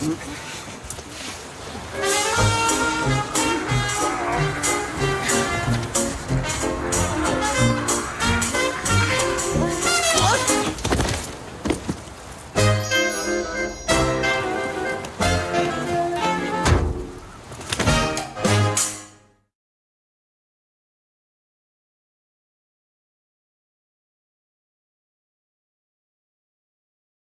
Hum.